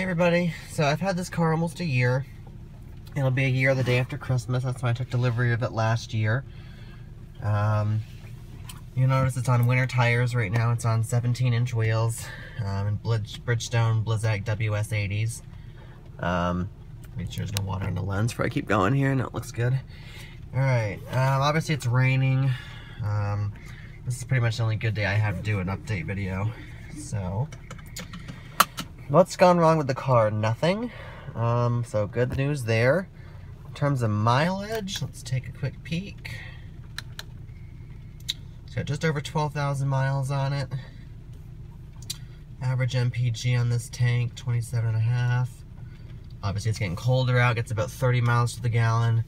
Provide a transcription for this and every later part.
Hey everybody, so I've had this car almost a year. It'll be a year the day after Christmas, that's when I took delivery of it last year. Um, you notice it's on winter tires right now, it's on 17 inch wheels, um, and Bridgestone Blizzak WS80s. Um, make sure there's no water in the lens before I keep going here, and it looks good. Alright, um, obviously it's raining. Um, this is pretty much the only good day I have to do an update video, so... What's gone wrong with the car? Nothing. Um, so good news there. In terms of mileage, let's take a quick peek. It's got just over 12,000 miles on it. Average MPG on this tank, 27 and a half. Obviously it's getting colder out, gets about 30 miles to the gallon.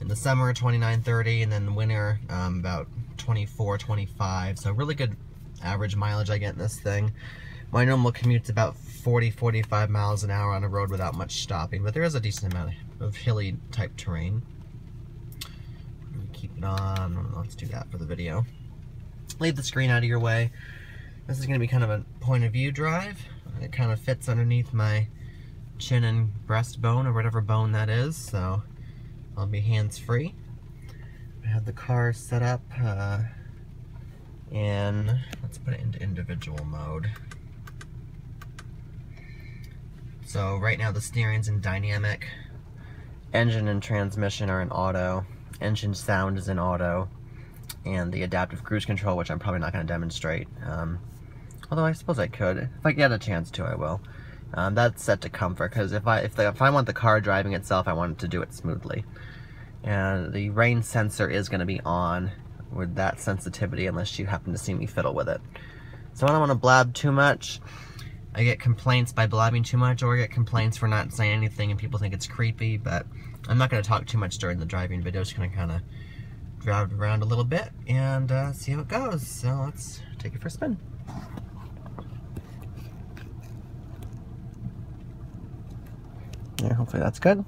In the summer, 29, 30, and then the winter, um, about 24, 25. So really good average mileage I get in this thing. My normal commute's about 40, 45 miles an hour on a road without much stopping, but there is a decent amount of hilly type terrain. Keep it on, let's do that for the video. Leave the screen out of your way. This is gonna be kind of a point of view drive. It kind of fits underneath my chin and breastbone or whatever bone that is, so I'll be hands-free. I have the car set up uh, and let's put it into individual mode. So right now the steering's in dynamic. Engine and transmission are in auto. Engine sound is in auto. And the adaptive cruise control, which I'm probably not going to demonstrate. Um, although I suppose I could. If I get a chance to, I will. Um, that's set to comfort, because if I, if, the, if I want the car driving itself, I want it to do it smoothly. And the rain sensor is going to be on with that sensitivity unless you happen to see me fiddle with it. So I don't want to blab too much. I get complaints by blabbing too much or I get complaints for not saying anything and people think it's creepy, but I'm not going to talk too much during the driving video. Just going to kind of drive around a little bit and uh, see how it goes. So let's take it for a spin. Yeah, hopefully that's good.